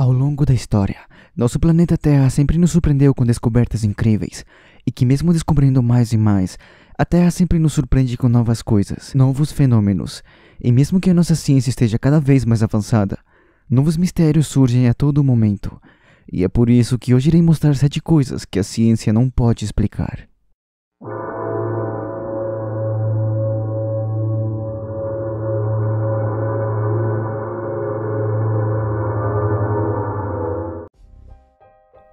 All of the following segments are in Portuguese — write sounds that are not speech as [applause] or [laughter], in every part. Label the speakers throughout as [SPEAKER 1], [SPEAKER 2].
[SPEAKER 1] Ao longo da história, nosso planeta Terra sempre nos surpreendeu com descobertas incríveis, e que, mesmo descobrindo mais e mais, a Terra sempre nos surpreende com novas coisas, novos fenômenos, e mesmo que a nossa ciência esteja cada vez mais avançada, novos mistérios surgem a todo momento, e é por isso que hoje irei mostrar sete coisas que a ciência não pode explicar.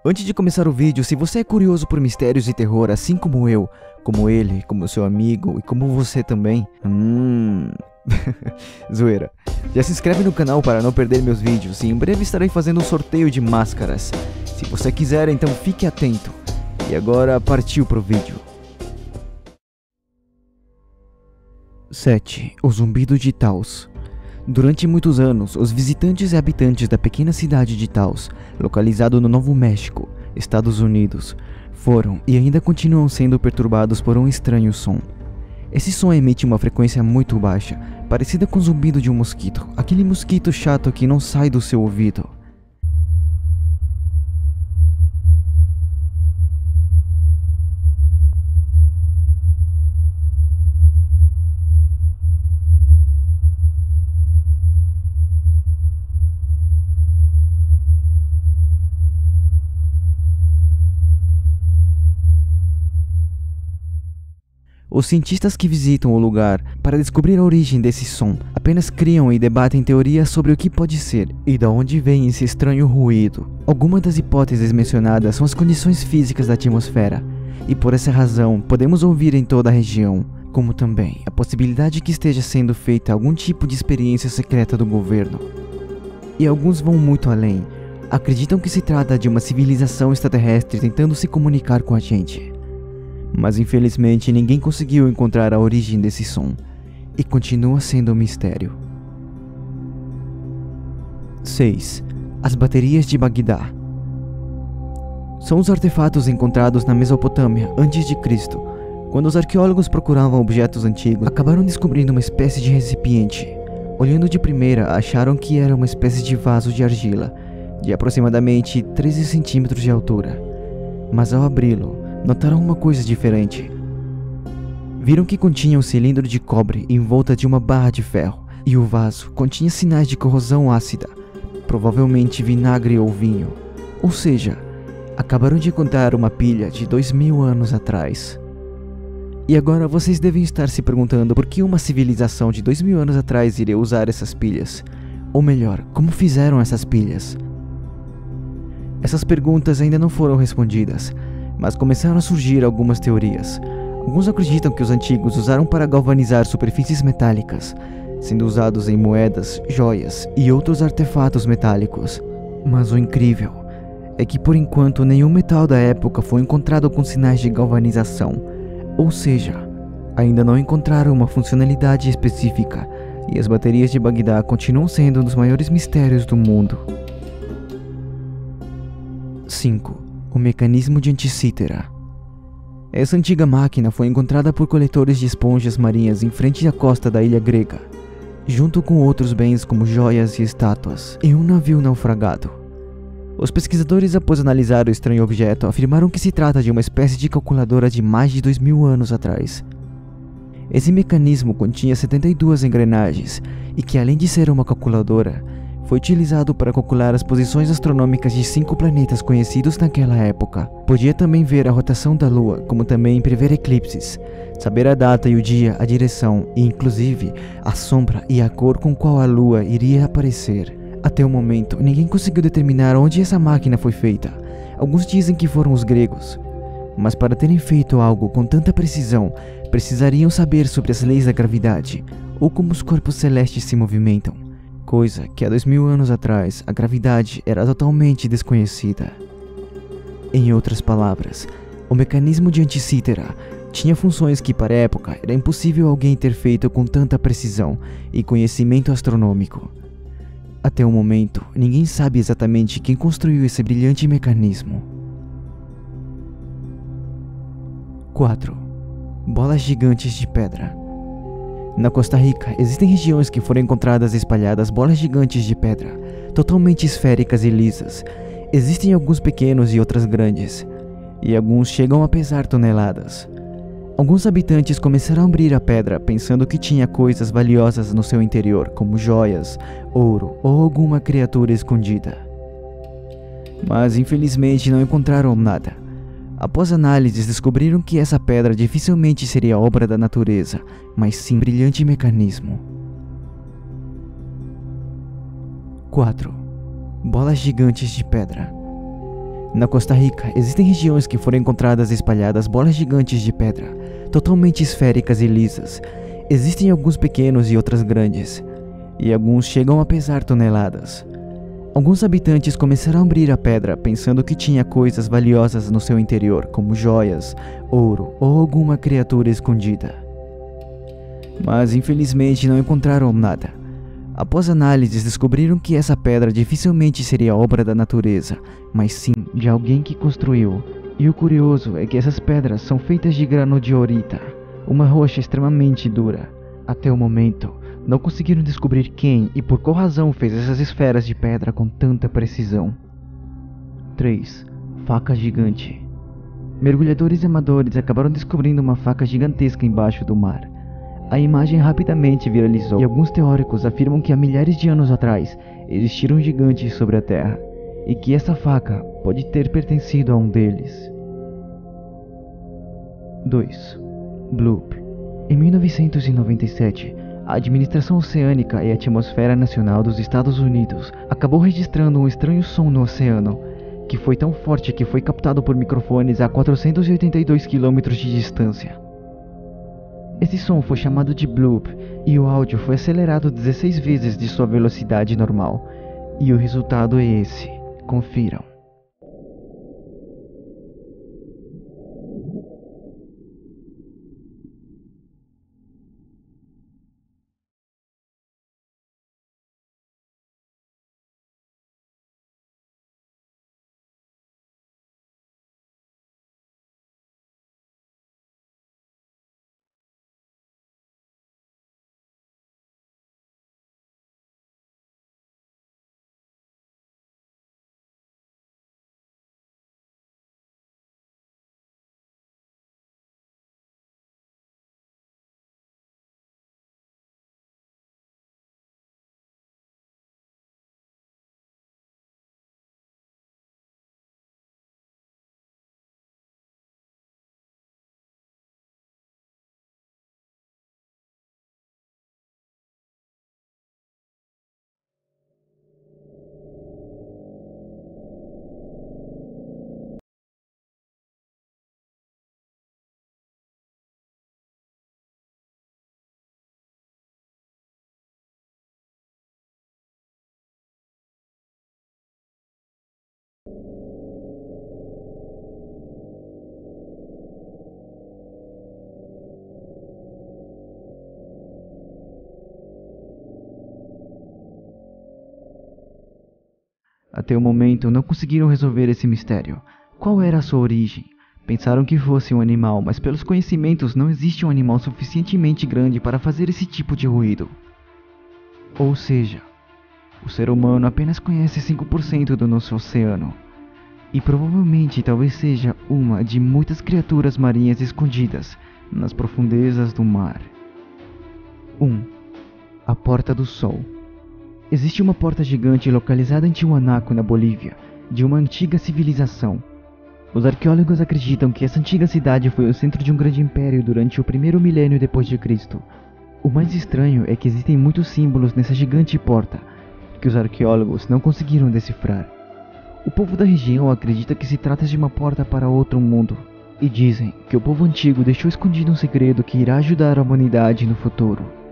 [SPEAKER 1] Antes de começar o vídeo, se você é curioso por mistérios e terror, assim como eu, como ele, como seu amigo e como você também, hum. [laughs] Zoeira. Já se inscreve no canal para não perder meus vídeos e em breve estarei fazendo um sorteio de máscaras. Se você quiser, então fique atento. E agora partiu pro vídeo. 7. O zumbido de Taos. Durante muitos anos, os visitantes e habitantes da pequena cidade de Taos, localizado no Novo México, Estados Unidos, foram e ainda continuam sendo perturbados por um estranho som. Esse som emite uma frequência muito baixa, parecida com o zumbido de um mosquito, aquele mosquito chato que não sai do seu ouvido. Os cientistas que visitam o lugar para descobrir a origem desse som apenas criam e debatem teorias sobre o que pode ser e de onde vem esse estranho ruído. Algumas das hipóteses mencionadas são as condições físicas da atmosfera, e por essa razão podemos ouvir em toda a região, como também a possibilidade que esteja sendo feita algum tipo de experiência secreta do governo. E alguns vão muito além. Acreditam que se trata de uma civilização extraterrestre tentando se comunicar com a gente mas infelizmente ninguém conseguiu encontrar a origem desse som e continua sendo um mistério. 6. As baterias de Bagdá são os artefatos encontrados na Mesopotâmia antes de Cristo. Quando os arqueólogos procuravam objetos antigos, acabaram descobrindo uma espécie de recipiente. Olhando de primeira, acharam que era uma espécie de vaso de argila, de aproximadamente 13 centímetros de altura. Mas ao abri-lo, notaram uma coisa diferente. Viram que continha um cilindro de cobre em volta de uma barra de ferro, e o vaso continha sinais de corrosão ácida, provavelmente vinagre ou vinho. Ou seja, acabaram de encontrar uma pilha de dois mil anos atrás. E agora vocês devem estar se perguntando por que uma civilização de dois mil anos atrás iria usar essas pilhas. Ou melhor, como fizeram essas pilhas? Essas perguntas ainda não foram respondidas, mas começaram a surgir algumas teorias. Alguns acreditam que os antigos usaram para galvanizar superfícies metálicas, sendo usados em moedas, joias e outros artefatos metálicos. Mas o incrível é que por enquanto nenhum metal da época foi encontrado com sinais de galvanização, ou seja, ainda não encontraram uma funcionalidade específica, e as baterias de Bagdá continuam sendo um dos maiores mistérios do mundo. 5 o mecanismo de anticítera. Essa antiga máquina foi encontrada por coletores de esponjas marinhas em frente à costa da ilha grega, junto com outros bens como joias e estátuas, em um navio naufragado. Os pesquisadores, após analisar o estranho objeto, afirmaram que se trata de uma espécie de calculadora de mais de dois mil anos atrás. Esse mecanismo continha 72 engrenagens e que, além de ser uma calculadora, foi utilizado para calcular as posições astronômicas de cinco planetas conhecidos naquela época. Podia também ver a rotação da Lua, como também prever eclipses, saber a data e o dia, a direção e, inclusive, a sombra e a cor com qual a Lua iria aparecer. Até o momento, ninguém conseguiu determinar onde essa máquina foi feita. Alguns dizem que foram os gregos, mas para terem feito algo com tanta precisão, precisariam saber sobre as leis da gravidade ou como os corpos celestes se movimentam coisa que há dois mil anos atrás a gravidade era totalmente desconhecida. Em outras palavras, o mecanismo de anticítera tinha funções que para a época era impossível alguém ter feito com tanta precisão e conhecimento astronômico. Até o momento, ninguém sabe exatamente quem construiu esse brilhante mecanismo. 4. Bolas gigantes de pedra. Na Costa Rica, existem regiões que foram encontradas espalhadas bolas gigantes de pedra, totalmente esféricas e lisas. Existem alguns pequenos e outras grandes, e alguns chegam a pesar toneladas. Alguns habitantes começaram a abrir a pedra pensando que tinha coisas valiosas no seu interior, como joias, ouro ou alguma criatura escondida. Mas infelizmente não encontraram nada. Após análises, descobriram que essa pedra dificilmente seria obra da natureza, mas sim brilhante mecanismo. 4. Bolas gigantes de pedra. Na Costa Rica, existem regiões que foram encontradas espalhadas bolas gigantes de pedra, totalmente esféricas e lisas. Existem alguns pequenos e outras grandes, e alguns chegam a pesar toneladas. Alguns habitantes começaram a abrir a pedra pensando que tinha coisas valiosas no seu interior, como joias, ouro ou alguma criatura escondida. Mas infelizmente não encontraram nada. Após análises, descobriram que essa pedra dificilmente seria obra da natureza, mas sim de alguém que construiu. E o curioso é que essas pedras são feitas de granodiorita, uma rocha extremamente dura. Até o momento, não conseguiram descobrir quem e por qual razão fez essas esferas de pedra com tanta precisão. 3. Faca gigante. Mergulhadores amadores acabaram descobrindo uma faca gigantesca embaixo do mar. A imagem rapidamente viralizou e alguns teóricos afirmam que há milhares de anos atrás existiram gigantes sobre a Terra e que essa faca pode ter pertencido a um deles. 2. Bloop Em 1997, a Administração Oceânica e Atmosfera Nacional dos Estados Unidos acabou registrando um estranho som no oceano, que foi tão forte que foi captado por microfones a 482 km de distância. Esse som foi chamado de bloop e o áudio foi acelerado 16 vezes de sua velocidade normal. E o resultado é esse. Confiram. Até o momento não conseguiram resolver esse mistério. Qual era a sua origem? Pensaram que fosse um animal, mas pelos conhecimentos não existe um animal suficientemente grande para fazer esse tipo de ruído. Ou seja, o ser humano apenas conhece 5% do nosso oceano. E provavelmente talvez seja uma de muitas criaturas marinhas escondidas nas profundezas do mar. 1. Um, a Porta do Sol Existe uma porta gigante localizada em Tiwanaku, na Bolívia, de uma antiga civilização. Os arqueólogos acreditam que essa antiga cidade foi o centro de um grande império durante o primeiro milênio depois de Cristo. O mais estranho é que existem muitos símbolos nessa gigante porta, que os arqueólogos não conseguiram decifrar. O povo da região acredita que se trata de uma porta para outro mundo, e dizem que o povo antigo deixou escondido um segredo que irá ajudar a humanidade no futuro.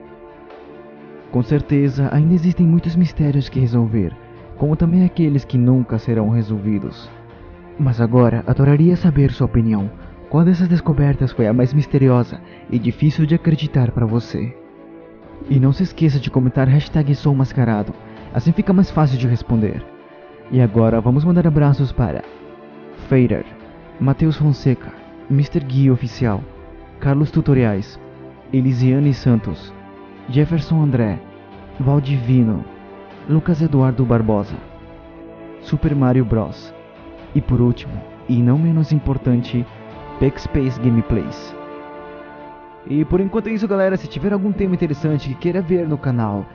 [SPEAKER 1] Com certeza, ainda existem muitos mistérios que resolver, como também aqueles que nunca serão resolvidos. Mas agora, adoraria saber sua opinião. Qual dessas descobertas foi a mais misteriosa e difícil de acreditar para você? E não se esqueça de comentar hashtag sou mascarado, assim fica mais fácil de responder. E agora vamos mandar abraços para Fader, Matheus Fonseca, Mr. Gui Oficial, Carlos Tutoriais, Elisiane Santos, Jefferson André, Valdivino, Lucas Eduardo Barbosa, Super Mario Bros. E por último, e não menos importante, Backspace Gameplays. E por enquanto é isso galera, se tiver algum tema interessante que queira ver no canal,